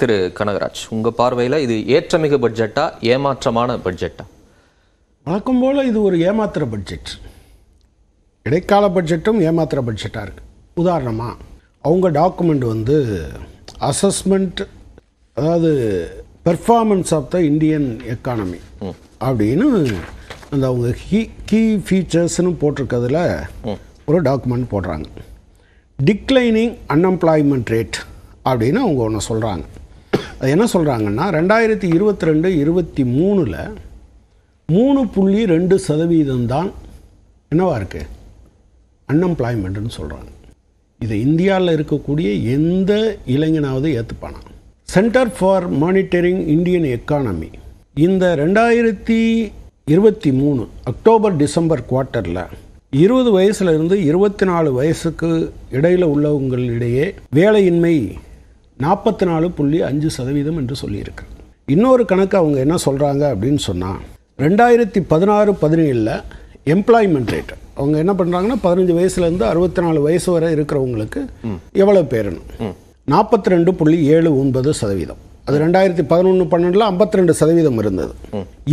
திரு கனகராஜ் உங்க பார்வையில இது ஏற்றமிகு பட்ஜெட்டா ஏமாற்றமான பட்ஜெட்டா வழக்கம் போல் இது ஒரு ஏமாத்திர பட்ஜெட் இடைக்கால பட்ஜெட்டும் ஏமாத்திர பட்ஜெட்டாக இருக்குது உதாரணமாக அவங்க டாக்குமெண்ட் வந்து அசஸ்மெண்ட் அதாவது performance of the Indian economy அப்படின்னு அந்த அவங்க கீ கீ ஃபீச்சர்ஸ்னு போட்டிருக்கிறதுல ஒரு டாக்குமெண்ட் போடுறாங்க. டிக்ளைனிங் அன்எம்ப்ளாய்மெண்ட் ரேட் அப்படின்னு அவங்க ஒன்று சொல்கிறாங்க அது என்ன சொல்கிறாங்கன்னா ரெண்டாயிரத்தி இருபத்தி ரெண்டு இருபத்தி மூணில் மூணு புள்ளி ரெண்டு சதவீதம் தான் என்னவா இருக்குது அன்எம்ப்ளாய்மெண்ட்னு சொல்கிறாங்க இது இந்தியாவில் இருக்கக்கூடிய எந்த இளைஞனாவது ஏற்றுப்பானா centre for monitoring Indian economy இந்த ரெண்டாயிரத்தி இருபத்தி மூணு அக்டோபர் டிசம்பர் குவார்ட்டரில் இருபது வயசுலேருந்து இருபத்தி நாலு வயசுக்கு இடையில் உள்ளவங்களிடையே வேலையின்மை நாற்பத்தி நாலு புள்ளி அஞ்சு சதவீதம் என்று சொல்லியிருக்கு. இன்னொரு கணக்கு அவங்க என்ன சொல்கிறாங்க அப்படின்னு சொன்னால் ரெண்டாயிரத்தி பதினாறு பதினேழில் எம்ப்ளாய்மெண்ட் ரேட் அவங்க என்ன பண்ணுறாங்கன்னா பதினஞ்சு வயசுலேருந்து அறுபத்தி நாலு வயசு வரை இருக்கிறவங்களுக்கு எவ்வளோ பேருன்னு? நாற்பத்தி ரெண்டு புள்ளி ஏழு ஒன்பது சதவீதம். அது ரெண்டாயிரத்தி பதினொன்று பன்னெண்டில் ஐம்பத்தி ரெண்டு சதவீதம் இருந்தது.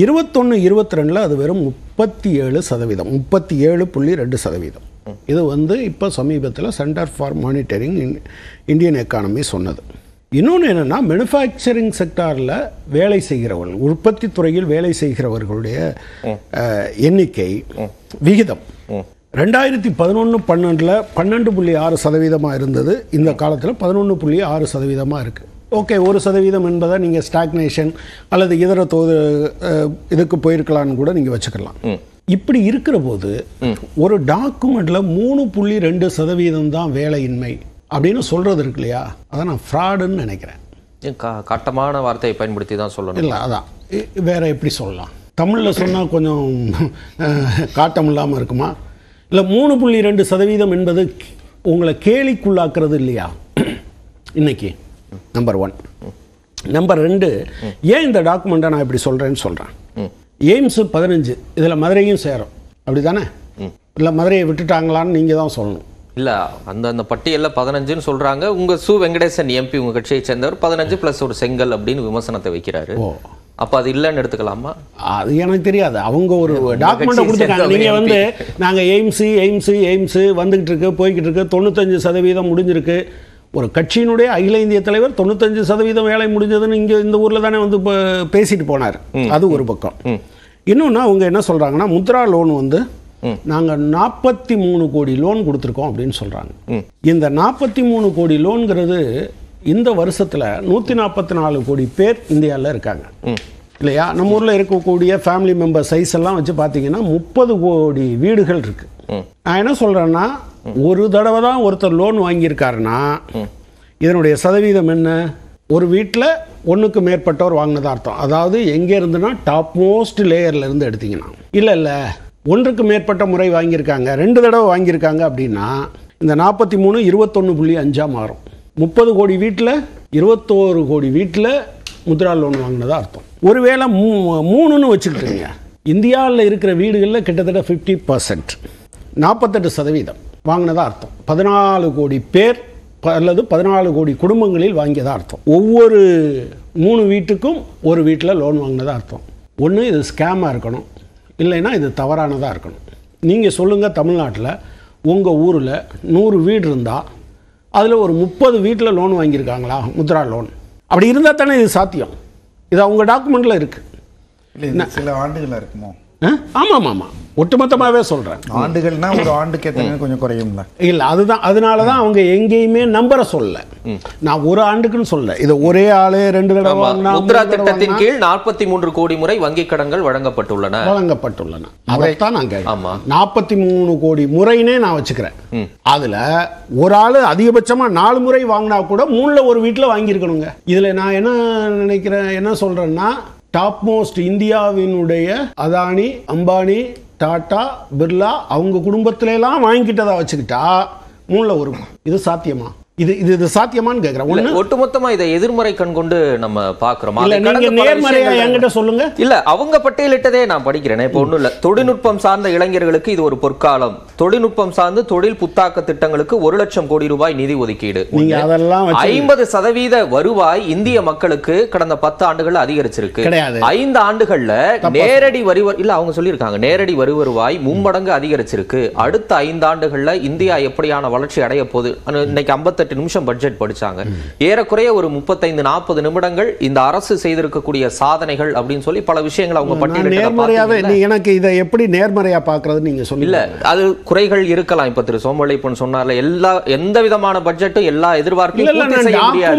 இருபத்தொன்று இருபத்தி ரெண்டில் அது வெறும் முப்பத்தி ஏழு சதவீதம். முப்பத்தி ஏழு புள்ளி ரெண்டு சதவீதம். இது வந்து இப்போ சமீபத்தில் centre for monitoring Indian economy சொன்னது. இன்னொன்று என்னென்னா மேனுஃபேக்சரிங் செக்டாரில் வேலை செய்கிறவர்கள் உற்பத்தி துறையில் வேலை செய்கிறவர்களுடைய எண்ணிக்கை விகிதம். ரெண்டாயிரத்தி பதினொன்று பன்னெண்டில் பன்னெண்டு புள்ளி ஆறு சதவீதமாக இருந்தது. இந்த காலத்தில் பதினொன்று புள்ளி ஆறு சதவீதமாக இருக்குது ஓகே ஒரு சதவீதம் என்பதை நீங்கள் ஸ்டாக்னேஷன் அல்லது இதர தோது இதுக்கு போயிருக்கலான்னு கூட நீங்கள் வச்சுக்கலாம். இப்படி இருக்கிற போது ஒரு டாக்குமெண்ட்ல மூணு புள்ளி ரெண்டு சதவீதம் தான் வேலையின்மை. அப்படின்னு சொல்றது இருக்கு இல்லையா? அதை நான் ஃப்ராடுன்னு நினைக்கிறேன். கா- காட்டமான வார்த்தையை பயன்படுத்தி தான் சொல்லணும். இல்லை அதான். வேற எப்படி சொல்லலாம்? தமிழில் சொன்னால் கொஞ்சம் காட்டம் இல்லாமல் இருக்குமா? இல்லை மூணு புள்ளி ரெண்டு சதவீதம் என்பது உங்களை கேலிக்குள்ளாக்குறது இல்லையா? இன்னைக்கு நம்பர் ஒன் நம்பர் ரெண்டு ஏன் இந்த டாக்குமெண்ட்டை நான் இப்படி சொல்கிறேன்னு சொல்கிறேன் எய்ம்ஸு பதினஞ்சு இதில் மதுரையும் சேரும். அப்படி தானே இல்லை மதுரையை விட்டுட்டாங்களான்னு நீங்கள் தான் சொல்லணும். இல்ல அந்த அந்த பட்டியல்ல பதினஞ்சுன்னு சொல்றாங்க. உங்க சு வெங்கடேசன் எம்பி உங்க கட்சியை சேர்ந்தவர் பதினஞ்சு பிளஸ் ஒரு செங்கல் அப்படின்னு விமர்சனத்தை வைக்கிறாரு. அப்ப அது இல்லைன்னு எடுத்துக்கலாமா? அது எனக்கு தெரியாது. அவங்க ஒரு டாக்குமெண்ட்டை கட்சியை கொடுத்துருக்காங்க. நீங்கள். வந்து நாங்கள் எய்ம்ஸு எய்ம்ஸு எய்ம்ஸு வந்துகிட்டு இருக்கு போய்கிட்டு இருக்கு தொண்ணூத்தஞ்சு சதவீதம் முடிஞ்சிருக்கு. ஒரு கட்சியினுடைய அகில இந்திய தலைவர் தொண்ணூத்தஞ்சு சதவீதம் வேலை முடிஞ்சதுன்னு இங்கே இந்த ஊரில் தானே வந்து இப்போ பேசிட்டு போனார். அது ஒரு பக்கம். இன்னொன்று அவங்க என்ன சொல்கிறாங்கன்னா முத்ரா லோன் வந்து நாங்கள் நாற்பத்தி மூணு கோடி லோன் கொடுத்துருக்கோம் அப்படின்னு சொல்கிறாங்க இந்த நாற்பத்தி மூணு கோடி லோன்கிறது இந்த வருஷத்தில் நூற்றி நாற்பத்தி நாலு கோடி பேர் இந்தியாவில் இருக்காங்க. இல்லையா? நம்ம ஊரில் இருக்கக்கூடிய ஃபேமிலி மெம்பர் சைஸ் எல்லாம் வச்சு பார்த்தீங்கன்னா முப்பது கோடி வீடுகள் இருக்கு. நான் என்ன சொல்கிறேன்னா ஒரு தடவை தான் ஒருத்தர் லோன் வாங்கியிருக்காருன்னா இதனுடைய சதவீதம் என்ன? ஒரு வீட்டில் ஒன்றுக்கு மேற்பட்டவர் வாங்கினதா அர்த்தம். அதாவது எங்கே இருந்துன்னா டாப் மோஸ்ட் லேயர்ல இருந்து எடுத்தீங்கன்னா. இல்லை இல்லை. ஒன்றுக்கு மேற்பட்ட முறை வாங்கியிருக்காங்க. ரெண்டு தடவை வாங்கியிருக்காங்க அப்படின்னா இந்த நாற்பத்தி மூணு இருபத்தொன்று புள்ளி அஞ்சாக மாறும். முப்பது கோடி வீட்டில் இருபத்தோரு கோடி வீட்டில் முத்ரா லோன் வாங்கினதாக அர்த்தம். ஒருவேளை மூ மூணுன்னு வச்சுக்கிட்டுங்க. இந்தியாவில் இருக்கிற வீடுகளில் கிட்டத்தட்ட ஃபிஃப்டி பர்சன்ட் நாற்பத்தெட்டு சதவீதம் வாங்கினதாக அர்த்தம். பதினாலு கோடி பேர் அல்லது பதினாலு கோடி குடும்பங்களில் வாங்கியதாக அர்த்தம். ஒவ்வொரு மூணு வீட்டுக்கும் ஒரு வீட்டில் லோன் வாங்கினதாக அர்த்தம். ஒன்று இது ஸ்கேமாக இருக்கணும். இல்லைன்னா இது தவறானதாக இருக்கணும். நீங்கள் சொல்லுங்கள் தமிழ்நாட்டில் உங்கள் ஊரில் நூறு வீடு இருந்தால் அதில் ஒரு முப்பது வீட்டில் லோன் வாங்கியிருக்காங்களா? முத்ரா லோன் அப்படி இருந்தால் தானே இது சாத்தியம். இது அவங்க டாக்குமெண்ட்டில் இருக்குது சில ஆண்டுகளா இருக்குமோ? ஆமாம் ஆமாம் ஒட்டுமொத்தமாகவே சொல்கிறேன் ஆண்டுகள்னா ஒரு ஆண்டுக்கு ஏற்ற கொஞ்சம் குறையும்ல. இல்லை அதுதான் அதனால தான் அவங்க எங்கேயுமே நம்பரை சொல்லல நான் ஒரு ஆண்டுக்குன்னு சொல்லல இது ஒரே ஆளு ரெண்டு தடவை முத்ரா திட்டத்தின் கீழ் நாற்பத்தி மூன்று கோடி முறை வங்கிக் கடன்கள் வழங்கப்பட்டுள்ளன. வழங்கப்பட்டுள்ளன. அதைத்தான் நான் கேட்கிறேன். நாற்பத்தி மூணு கோடி முறைனே நான் வச்சுக்கிறேன். அதுல ஒரு ஆளு அதிகபட்சமா நாலு முறை வாங்கினா கூட மூணுல ஒரு வீட்டுல வாங்கியிருக்கணுங்க. இதுல நான் என்ன நினைக்கிறேன் என்ன சொல்றேன்னா டாப் மோஸ்ட் இந்தியாவினுடைய அதானி அம்பானி டாட்டா பிர்லா அவங்க குடும்பத்திலலாம் வாங்கிக்கிட்டதாக வச்சுக்கிட்டா மூணில் வருமா இது சாத்தியமா? இது இது இது சாத்தியமான்னு கேட்குறேன் ஒன்று ஒட்டுமொத்தமா இதை எதிர்மறை கண் கொண்டு நம்ம பாக்குறோம் இல்லை பல நேர்மறையா என்கிட்ட சொல்லுங்க. இல்ல அவங்க பட்டியலிட்டதே நான் படிக்கிறேன். இப்ப ஒண்ணும் இல்ல. தொழில்நுட்பம் சார்ந்த இளைஞர்களுக்கு இது ஒரு பொற்காலம். தொழில்நுட்பம் சார்ந்து தொழில் புத்தாக்க திட்டங்களுக்கு ஒரு லட்சம் கோடி ரூபாய் நிதி ஒதுக்கீடு. நீங்க அதெல்லாம் ஐம்பது சதவீத வருவாய் இந்திய மக்களுக்கு கடந்த பத்து ஆண்டுகள்ல அதிகரிச்சிருக்கு. ஐந்து ஆண்டுகள்ல நேரடி வரி இல்ல அவங்க சொல்லியிருக்காங்க. நேரடி வரி வருவாய் மும்மடங்கு அதிகரிச்சிருக்கு. அடுத்த ஐந்து ஆண்டுகள்ல இந்தியா எப்படியான வளர்ச்சி அடைய போகுது இன்னைக்கு 58 நிமிஷம் பட்ஜெட் படிச்சாங்க. ஏறக்குறைய ஒரு முப்பத்தைந்து நாற்பது நிமிடங்கள் இந்த அரசு செய்திருக்கக்கூடிய சாதனைகள் அப்படின்னு சொல்லி பல விஷயங்கள் அவங்க? நீ எனக்கு இதை எப்படி நேர்மறையா பார்க்கறது நீங்க இல்ல சொல்லுங்க அது குறைகள் இருக்கலாம். இப்ப திரு சோமவளிப்பன் சொன்னார்ல எல்லா எந்த விதமான பட்ஜெட்டும் எல்லா எதிர்பார்ப்பையும்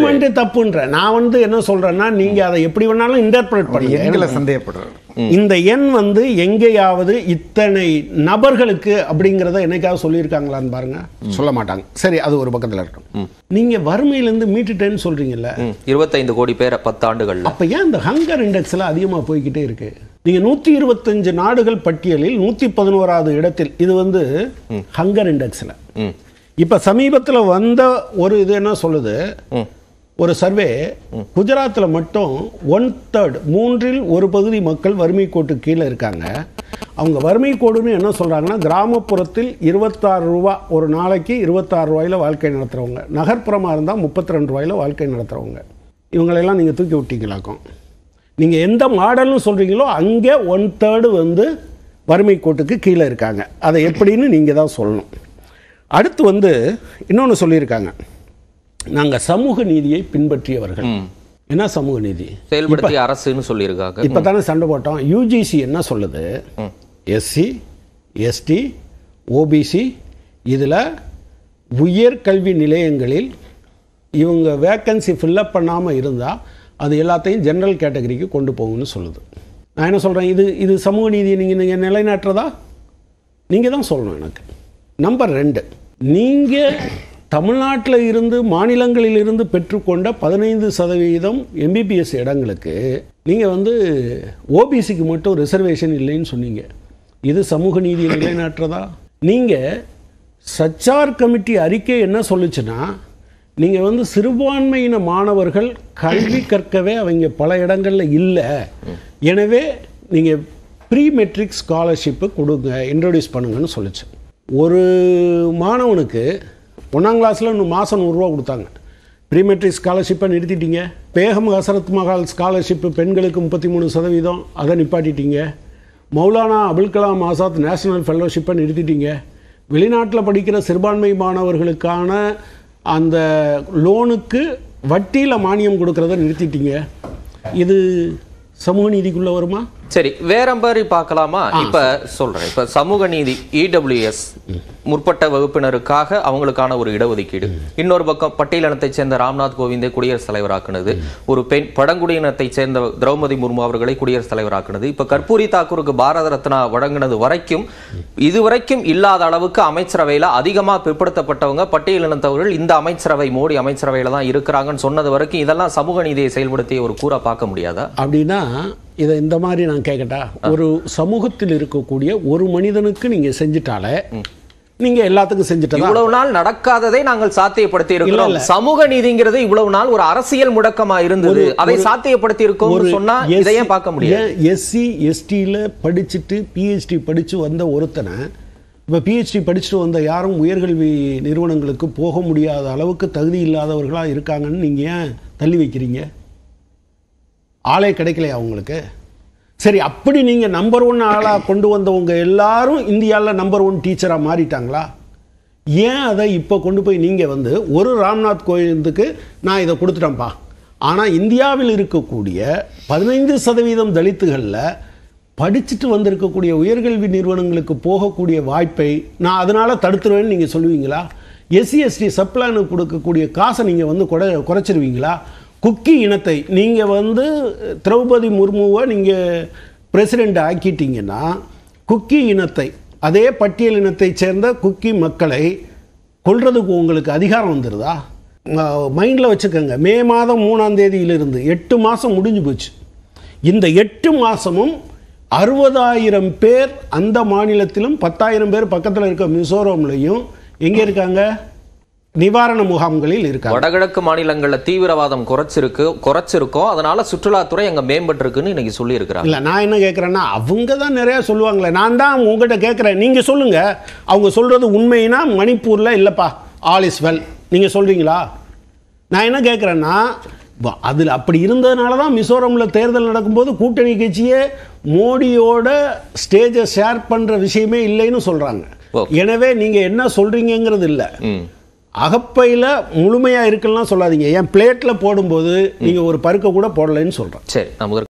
பூர்த்தி நான் வந்து என்ன சொல்றேன்னா நீங்க அதை எப்படி வேணாலும் இன்டர்பிரேட் பண்ணுங்க. எங்களை சந்தேகப்படுறாரு இந்த எண் வந்து எங்கேயாவது இத்தனை நபர்களுக்கு அப்படிங்கிறத என்னைக்காவது சொல்லியிருக்காங்களான்னு பாருங்க. சொல்ல மாட்டாங்க. சரி அது ஒரு பக்கத்துல இருக்கட்டும். நீங்க வறுமையிலேருந்து மீட்டுட்டேன்னு சொல்றீங்கல்ல. 25 கோடி பேரை பத்து ஆண்டுகள்ல அப்ப ஏன் இந்த ஹங்கர் இண்டெக்ஸ்ல அதிகமா போய்க்கிட்டே இருக்கு? நீங்க நூத்தி இருபத்தஞ்சு நாடுகள் பட்டியலில் நூத்தி பதினோராவது இடத்தில் இது வந்து ஹங்கர் இண்டெக்ஸ்ல இப்ப சமீபத்துல வந்த ஒரு இது என்ன சொல்லுது. ஒரு சர்வே குஜராத்தில் மட்டும் ஒன் தேர்ட் மூன்றில் ஒரு பகுதி மக்கள் வறுமை கோட்டு கீழே இருக்காங்க. அவங்க வறுமை கோடுன்னு என்ன சொல்கிறாங்கன்னா கிராமப்புறத்தில் இருபத்தாறு ரூபா ஒரு நாளைக்கு இருபத்தாறு ரூபாயில் வாழ்க்கை நடத்துகிறவங்க நகர்ப்புறமாக இருந்தால் முப்பத்தி ரெண்டு ரூபாயில் வாழ்க்கை நடத்துகிறவங்க இவங்களெல்லாம் நீங்கள் தூக்கி விட்டீங்களாக்கும் நீங்கள் எந்த மாடல்னு சொல்கிறீங்களோ அங்கே ஒன் தேர்டு வந்து வறுமை கோட்டுக்கு கீழே இருக்காங்க. அதை எப்படின்னு நீங்கள் தான் சொல்லணும். அடுத்து வந்து இன்னொன்று சொல்லியிருக்காங்க. நாங்கள் சமூக நீதியை பின்பற்றியவர்கள். என்ன சமூக நீதி? செயல்படுத்திய அரசுன்னு சொல்லியிருக்காங்க. இப்போ தானே சண்டை போட்டோம். யூஜிசி என்ன சொல்லுது? எஸ்சி எஸ்டி ஓபிசி இதில் உயர்கல்வி நிலையங்களில் இவங்க வேக்கன்சி ஃபில்லப் பண்ணாமல் இருந்தால் அது எல்லாத்தையும் ஜெனரல் கேட்டகரிக்கு கொண்டு போகும்னு சொல்லுது. நான் என்ன சொல்கிறேன் இது இது சமூக நீதியை நீங்கள் நீங்கள் நிலைநாட்டுறதா? நீங்கள் தான் சொல்லணும் எனக்கு. நம்பர் ரெண்டு நீங்கள் தமிழ்நாட்டில் இருந்து மாநிலங்களில் இருந்து பெற்றுக்கொண்ட பதினைந்து சதவீதம் எம்பிபிஎஸ் இடங்களுக்கு நீங்கள் வந்து ஓபிசிக்கு மட்டும் ரிசர்வேஷன் இல்லைன்னு சொன்னீங்க. இது சமூக நீதியை நிலைநாட்டுறதா? நீங்கள் சச்சார் கமிட்டி அறிக்கை என்ன சொல்லுச்சுன்னா நீங்கள் வந்து சிறுபான்மையின மாணவர்கள் கல்வி கற்கவே அவங்க பல இடங்களில் இல்லை. எனவே நீங்கள் ப்ரீ மெட்ரிக் ஸ்காலர்ஷிப்பு கொடுங்க இன்ட்ரடியூஸ் பண்ணுங்கன்னு சொல்லுச்சு. ஒரு மாணவனுக்கு ஒன்றாம் கிளாஸில் இன்னும் மாதம் நூறுரூவா கொடுத்தாங்க. ப்ரீமெட்ரிக் ஸ்காலர்ஷிப்பை நிறுத்திட்டீங்க. பேகம் ஹசரத் மகால் ஸ்காலர்ஷிப்பு பெண்களுக்கு முப்பத்தி மூணு சதவீதம். அதை நிப்பாட்டிட்டீங்க. மௌலானா அபுல் கலாம் ஆசாத் நேஷனல் ஃபெல்லோஷிப்பை நிறுத்திட்டீங்க. வெளிநாட்டில் படிக்கிற சிறுபான்மை மாணவர்களுக்கான அந்த லோனுக்கு வட்டியில் மானியம் கொடுக்குறத நிறுத்திட்டீங்க. இது சமூக நீதிக்குள்ளே வருமா? சரி வேற மாதிரி பார்க்கலாமா இப்ப சொல்றேன். இப்ப சமூக நீதி இடபிள்யூஎஸ் முற்பட்ட வகுப்பினருக்காக அவங்களுக்கான ஒரு இடஒதுக்கீடு. இன்னொரு பக்கம் பட்டியலினத்தை சேர்ந்த ராம்நாத் கோவிந்தை குடியரசுத் தலைவராக்குனது. ஒரு பெண் பழங்குடியினத்தை சேர்ந்த திரௌபதி முர்மு அவர்களை குடியரசுத் தலைவராக்குனது. இப்ப கற்பூரி தாக்கூருக்கு பாரத ரத்னா வழங்கினது வரைக்கும் இதுவரைக்கும் இல்லாத அளவுக்கு அமைச்சரவையில அதிகமா பிற்படுத்தப்பட்டவங்க பட்டியலினத்தவர்கள் இந்த அமைச்சரவை மோடி அமைச்சரவையில தான் இருக்கிறாங்கன்னு சொன்னது வரைக்கும் இதெல்லாம் சமூக நீதியை செயல்படுத்திய ஒரு கூறா பார்க்க முடியாதா? அப்படின்னா இதை இந்த மாதிரி நான் கேட்கட்டா ஒரு சமூகத்தில் இருக்கக்கூடிய ஒரு மனிதனுக்கு நீங்க செஞ்சிட்டாலே நீங்க எல்லாத்துக்கும் செஞ்சுட்டதா? இவ்வளவு நாள் நடக்காததை நாங்கள் சாத்தியப்படுத்தி இருக்கிறோம் சமூக நீதிங்கிறது இவ்வளவு நாள் ஒரு அரசியல் முடக்கமா இருந்தது. அதை சாத்தியப்படுத்தி இருக்கோம் சொன்னா இதையே பார்க்க முடியாது. எஸ்சி எஸ்டியில் படிச்சுட்டு பிஹெச்டி படிச்சு வந்த ஒருத்தனை இப்போ பிஹெச்டி படிச்சுட்டு வந்த யாரும் உயர்கல்வி நிறுவனங்களுக்கு போக முடியாத அளவுக்கு தகுதி இல்லாதவர்களாக இருக்காங்கன்னு நீங்கள் ஏன் தள்ளி வைக்கிறீங்க? ஆளே கிடைக்கலையா உங்களுக்கு? சரி அப்படி நீங்கள் நம்பர் ஒன் ஆளாக கொண்டு வந்தவங்க எல்லாரும் இந்தியாவில் நம்பர் ஒன் டீச்சராக மாறிட்டாங்களா? ஏன் அதை இப்போ கொண்டு போய் நீங்கள் வந்து ஒரு ராம்நாத் கோவிந்துக்கு நான் இதை கொடுத்துட்டேன்ப்பா. ஆனால் இந்தியாவில் இருக்கக்கூடிய பதினைந்து சதவீதம் தலித்துகளில் படிச்சுட்டு வந்திருக்கக்கூடிய உயர்கல்வி நிறுவனங்களுக்கு போகக்கூடிய வாய்ப்பை நான் அதனால் தடுத்துருவேன்னு நீங்கள் சொல்லுவீங்களா? எஸ்சி எஸ்டி சப்ளானுக்கு கொடுக்கக்கூடிய காசை நீங்கள் வந்து குறை குறைச்சிருவீங்களா? குக்கி இனத்தை நீங்கள் வந்து திரௌபதி முர்முவை நீங்கள் பிரசிடெண்ட் ஆக்கிட்டீங்கன்னா குக்கி இனத்தை அதே பட்டியல் இனத்தை சேர்ந்த குக்கி மக்களை கொள்றதுக்கு உங்களுக்கு அதிகாரம் வந்துடுதா மைண்டில் வச்சுக்கோங்க. மே மாதம் மூணாம் தேதியிலிருந்து எட்டு மாதம் முடிஞ்சு போச்சு. இந்த எட்டு மாதமும் அறுபதாயிரம் பேர் அந்த மாநிலத்திலும் பத்தாயிரம் பேர் பக்கத்தில் இருக்க மிசோரம்லையும் எங்கே இருக்காங்க? நிவாரண முகாம்களில் இருக்காங்க. வடகிழக்கு மாநிலங்கள்ல தீவிரவாதம் குறைச்சிருக்கு குறைச்சிருக்கோம் அதனால சுற்றுலாத்துறை அங்க மேம்பட்டிருக்குன்னு இன்னைக்கு சொல்லி இருக்கிறாங்க இல்லை நான் என்ன கேட்குறேன்னா அவங்க தான் நிறையா சொல்லுவாங்களே நான் தான் உங்ககிட்ட கேட்குறேன் நீங்கள் சொல்லுங்கள் அவங்க சொல்கிறது உண்மைனா மணிப்பூரில் இல்லைப்பா ஆல் இஸ் வெல் நீங்கள் சொல்கிறீங்களா நான் என்ன கேட்குறேன்னா அதில் அப்படி இருந்ததுனால தான் மிசோரமில் தேர்தல் நடக்கும்போது கூட்டணி கட்சியே மோடியோட ஸ்டேஜை ஷேர் பண்ணுற விஷயமே இல்லைன்னு சொல்கிறாங்க. எனவே நீங்கள் என்ன சொல்கிறீங்கங்கிறது இல்லை. அகப்பையில் முழுமையாக இருக்குன்னா சொல்லாதீங்க. ஏன் பிளேட்டில் போடும்போது நீங்கள் ஒரு பருக்கை கூட போடலைன்னு சொல்கிறேன் சரி நான் முதல்